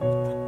嗯。